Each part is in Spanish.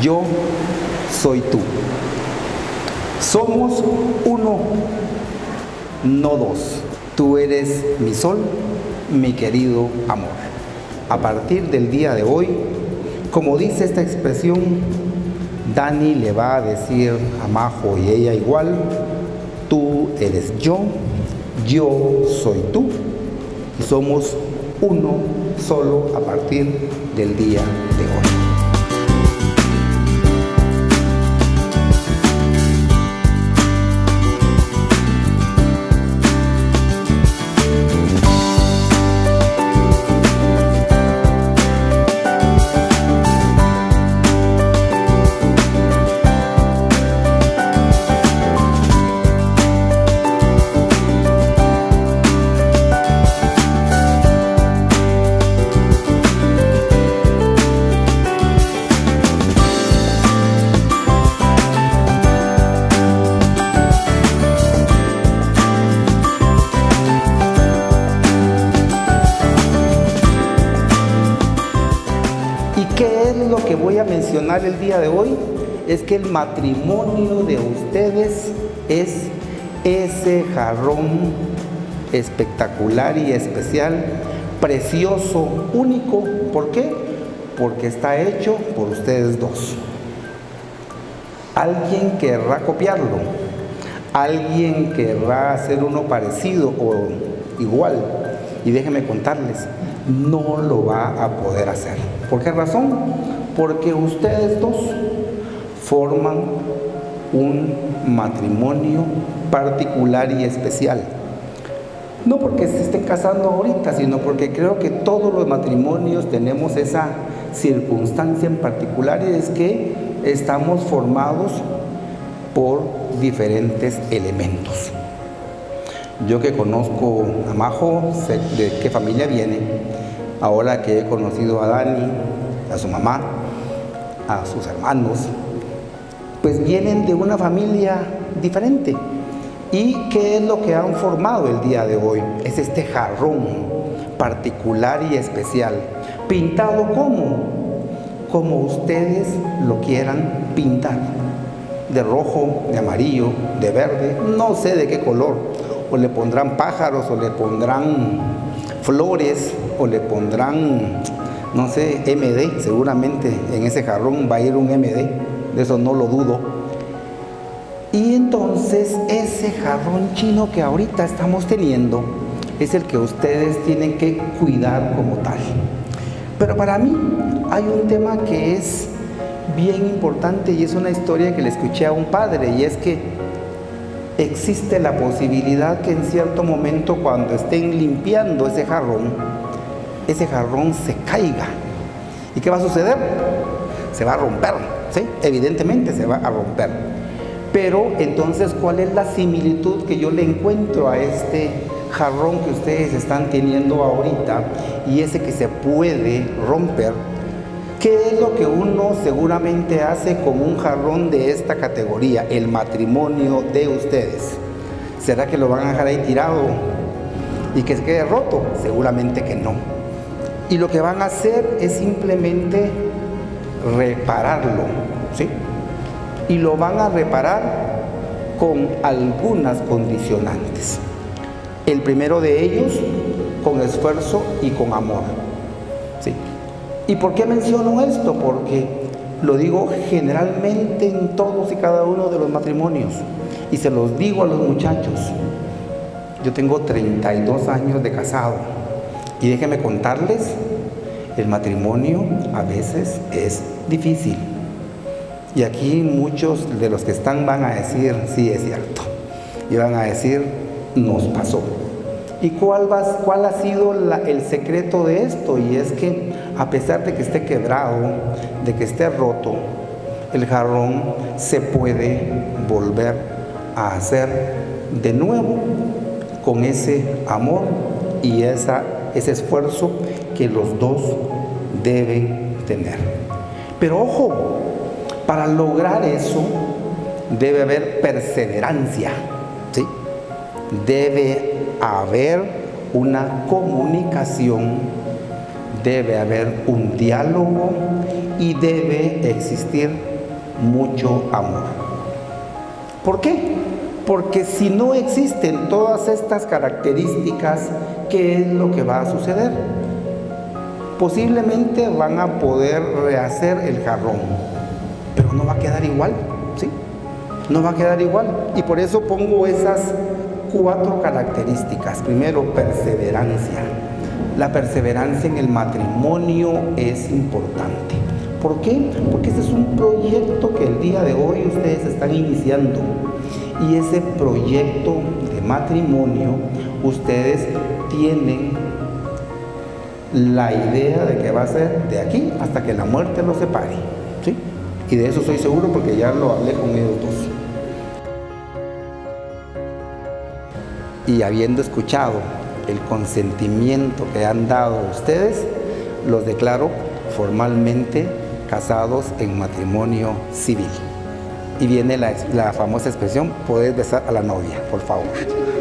yo. Soy tú. Somos uno, no dos. Tú eres mi sol, mi querido amor. A partir del día de hoy, como dice esta expresión, Dani le va a decir a Majo y ella igual, tú eres yo, yo soy tú y somos uno solo a partir del día de hoy. Mencionar el día de hoy es que el matrimonio de ustedes es ese jarrón espectacular y especial, precioso, único. ¿Por qué? Porque está hecho por ustedes dos. Alguien querrá copiarlo, alguien querrá hacer uno parecido o igual. Y déjenme contarles, no lo va a poder hacer. ¿Por qué razón? Porque ustedes dos forman un matrimonio particular y especial. No porque se estén casando ahorita, sino porque creo que todos los matrimonios tenemos esa circunstancia en particular y es que estamos formados por diferentes elementos. Yo que conozco a Majo, sé de qué familia viene, ahora que he conocido a Dani, a su mamá, a sus hermanos, pues vienen de una familia diferente. ¿Y qué es lo que han formado el día de hoy? Es este jarrón particular y especial. ¿Pintado como Como ustedes lo quieran pintar. De rojo, de amarillo, de verde, no sé de qué color. O le pondrán pájaros, o le pondrán flores, o le pondrán no sé, MD, seguramente en ese jarrón va a ir un MD, de eso no lo dudo. Y entonces ese jarrón chino que ahorita estamos teniendo es el que ustedes tienen que cuidar como tal. Pero para mí hay un tema que es bien importante y es una historia que le escuché a un padre y es que existe la posibilidad que en cierto momento cuando estén limpiando ese jarrón, ese jarrón se caiga. ¿Y qué va a suceder? Se va a romper, ¿sí? Evidentemente se va a romper. Pero entonces, ¿cuál es la similitud que yo le encuentro a este jarrón que ustedes están teniendo ahorita y ese que se puede romper? ¿Qué es lo que uno seguramente hace con un jarrón de esta categoría, el matrimonio de ustedes? ¿Será que lo van a dejar ahí tirado y que se quede roto? Seguramente que no y lo que van a hacer es simplemente repararlo, ¿sí? Y lo van a reparar con algunas condicionantes. El primero de ellos, con esfuerzo y con amor. ¿sí? ¿Y por qué menciono esto? Porque lo digo generalmente en todos y cada uno de los matrimonios. Y se los digo a los muchachos. Yo tengo 32 años de casado y déjenme contarles, el matrimonio a veces es difícil. Y aquí muchos de los que están van a decir, sí es cierto. Y van a decir, nos pasó. ¿Y cuál, va, cuál ha sido el secreto de esto? Y es que a pesar de que esté quebrado, de que esté roto, el jarrón se puede volver a hacer de nuevo con ese amor y esa ese esfuerzo que los dos deben tener. Pero ojo, para lograr eso debe haber perseverancia. Debe haber una comunicación, debe haber un diálogo y debe existir mucho amor. ¿Por qué? Porque si no existen todas estas características, ¿qué es lo que va a suceder? Posiblemente van a poder rehacer el jarrón, pero no va a quedar igual, ¿sí? No va a quedar igual. Y por eso pongo esas cuatro características. Primero, perseverancia. La perseverancia en el matrimonio es importante. ¿Por qué? Porque este es un proyecto que el día de hoy ustedes están iniciando. Y ese proyecto de matrimonio, ustedes tienen la idea de que va a ser de aquí hasta que la muerte los separe. ¿sí? Y de eso soy seguro porque ya lo hablé con ellos dos. Y habiendo escuchado el consentimiento que han dado ustedes, los declaro formalmente casados en matrimonio civil. Y viene la, famosa expresión, puedes besar a la novia, por favor.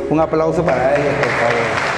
Un aplauso para ellos, por favor.